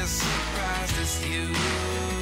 just surprised as you.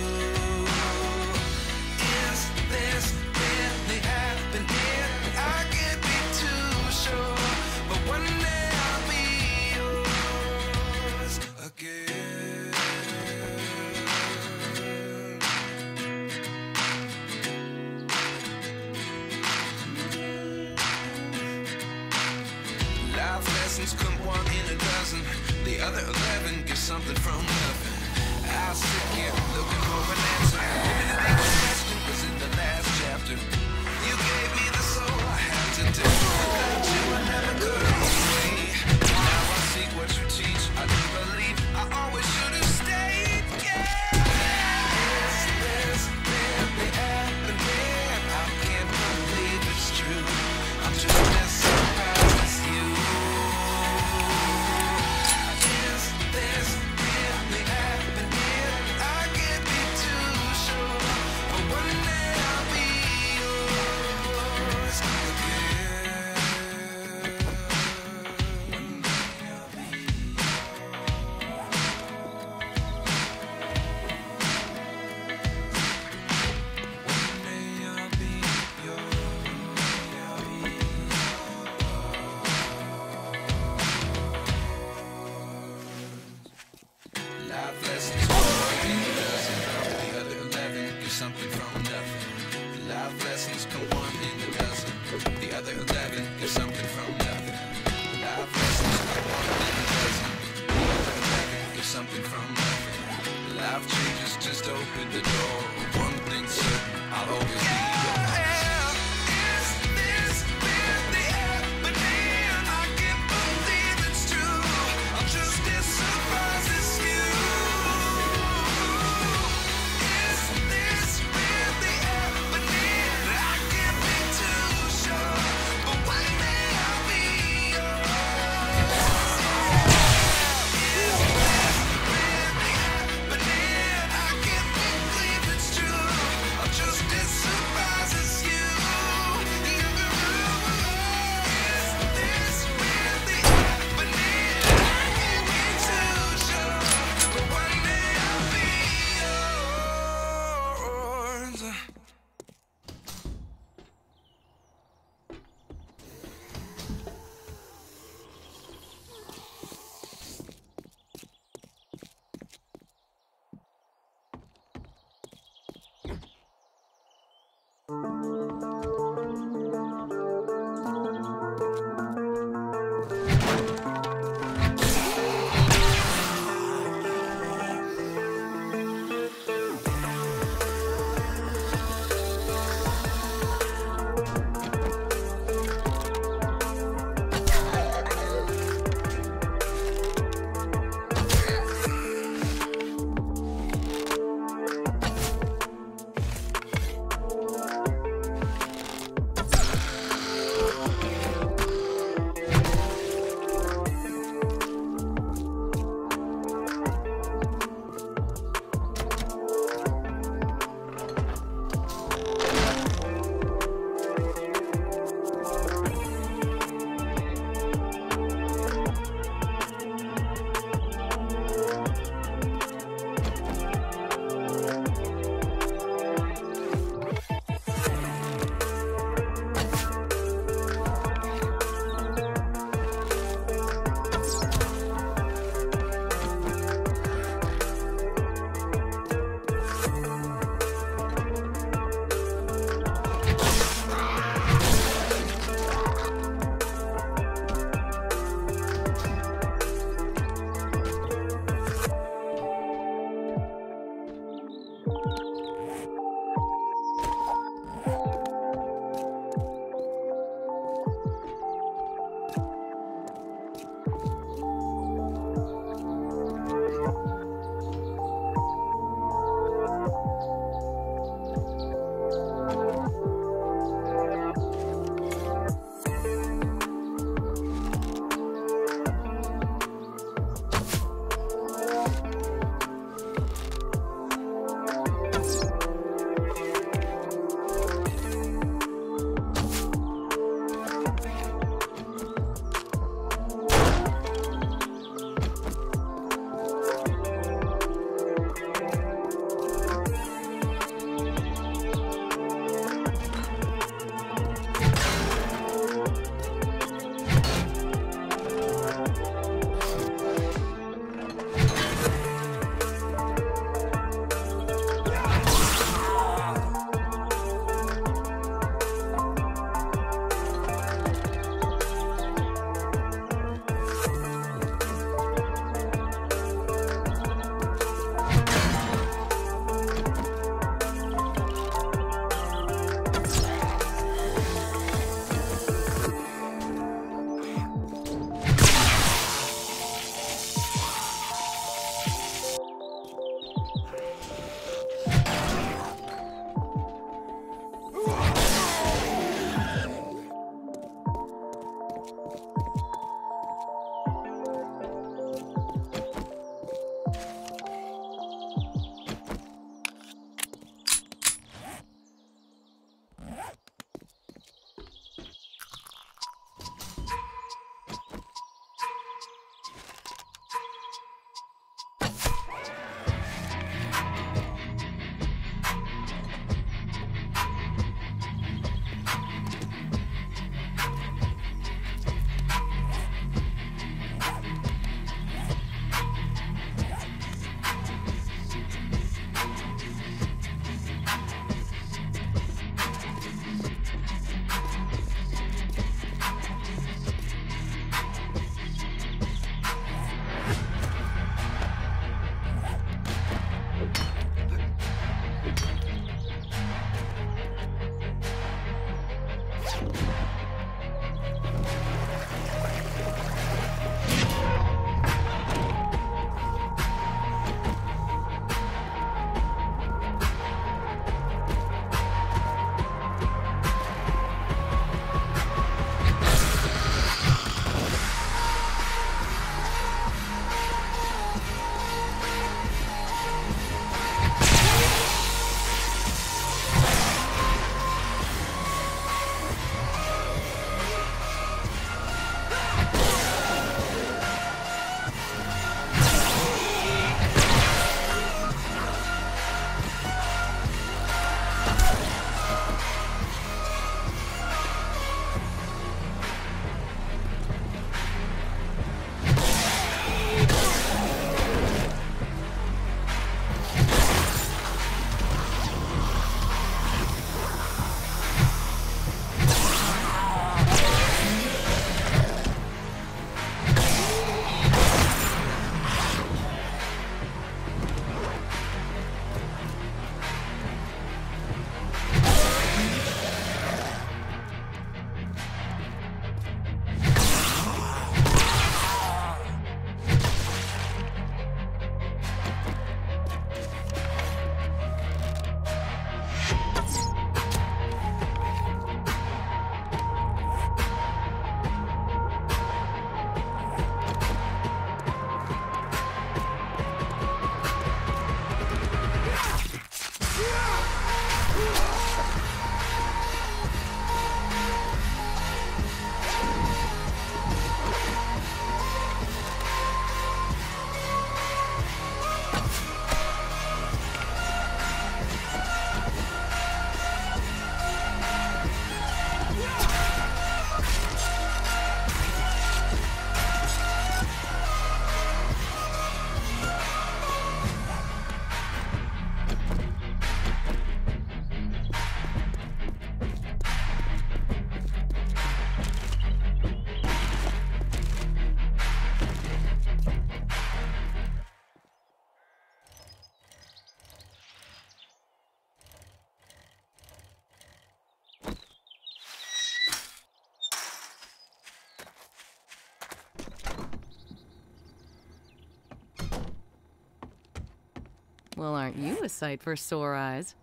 Well, aren't you a sight for sore eyes?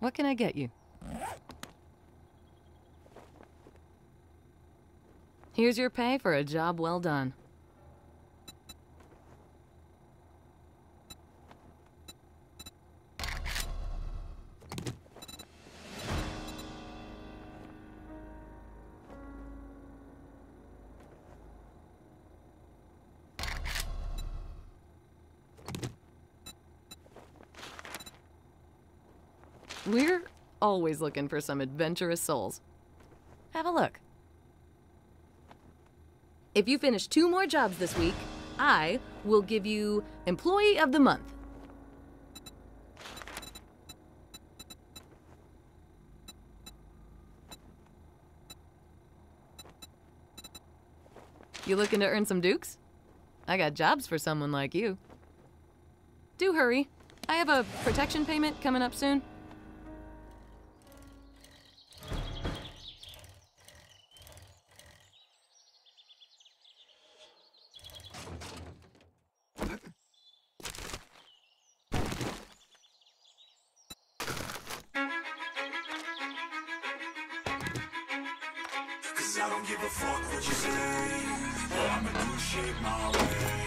What can I get you? Here's your pay for a job well done. Always looking for some adventurous souls. Have a look. If you finish two more jobs this week, I will give you Employee of the Month. You looking to earn some dukes? I got jobs for someone like you. Do hurry. I have a protection payment coming up soon. Cause I don't give a fuck what you say. But I'ma do shit my way.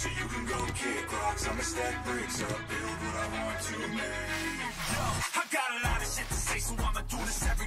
So you can go kick rocks, I'ma stack bricks up, build what I want to make. Yo, I got a lot of shit to say, so I'ma do this every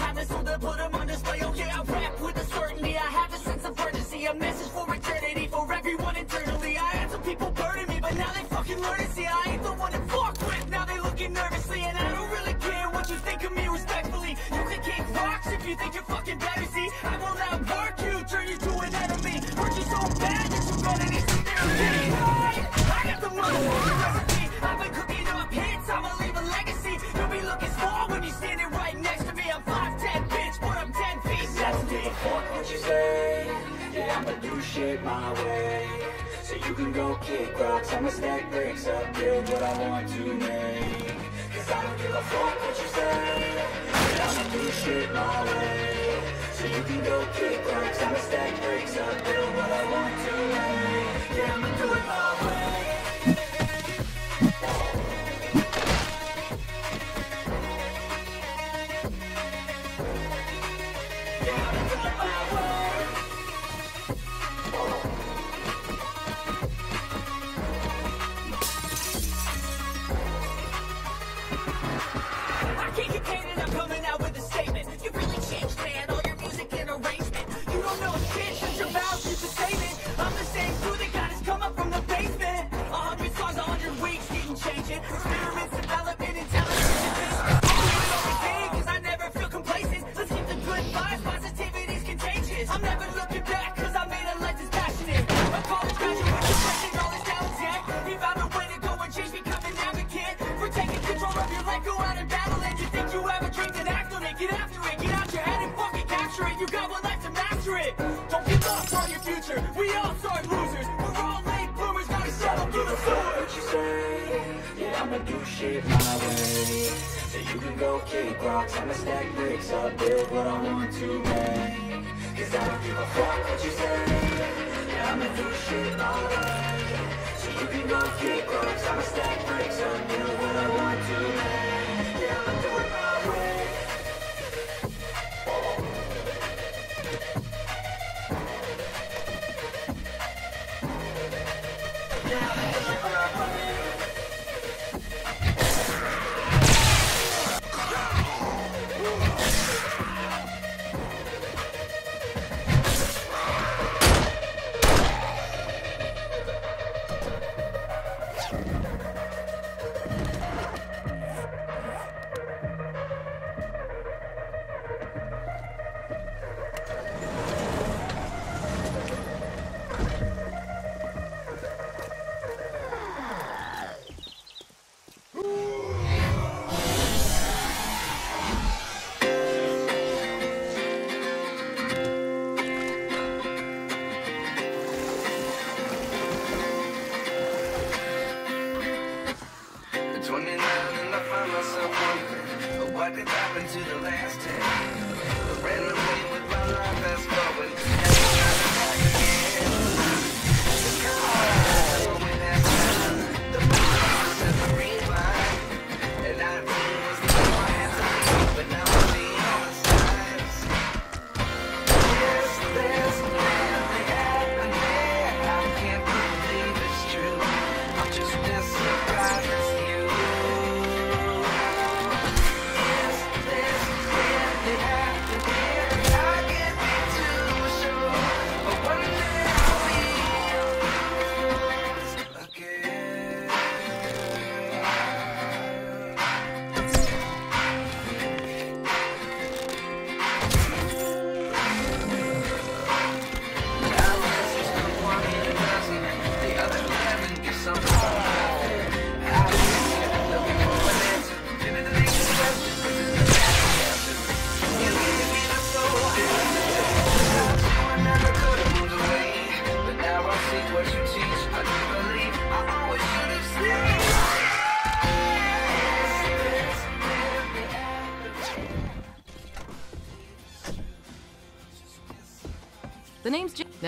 if you think you're fucking better. See, I will outwork you, turn you to an enemy. Hurt you so bad that you're gonna need some therapy. I got the motherfucking recipe. I've been cooking up hits, I'ma leave a legacy. You'll be looking small when you're standing right next to me. I'm 5'10, bitch, but I'm 10 feet to me. Fuck what you say. Yeah, I'ma do shit my way. So you can go kick rocks. I'ma stack bricks up, build what I want to make. Cause I don't give a fuck what you say. I'ma do shit my way. So you can go kick rocks. I'ma stack bricks up, build what I want to I'm never looking back, cause I made a life that's passionate. A college graduate, reflecting all his talents, yeah. He found a way to go and change, become an advocate. For taking control of your life, go out and battle it. You think you have a dream, then act on it. Get after it, get out your head and fucking capture it. You got one life to master it. Don't get lost on your future. We all start losers. We're all late bloomers, gotta settle through the sewers. what you say. Yeah, I'ma do shit my way. So you can go kick rocks. I'ma stack bricks up, build what I want to make. I don't give a fuck what you say. I'ma do shit my way. So you can go kick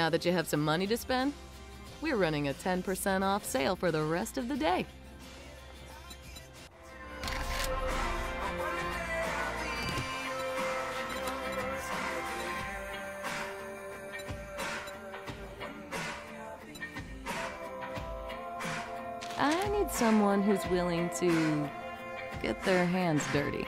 Now that you have some money to spend, we're running a 10% off sale for the rest of the day. I need someone who's willing to get their hands dirty.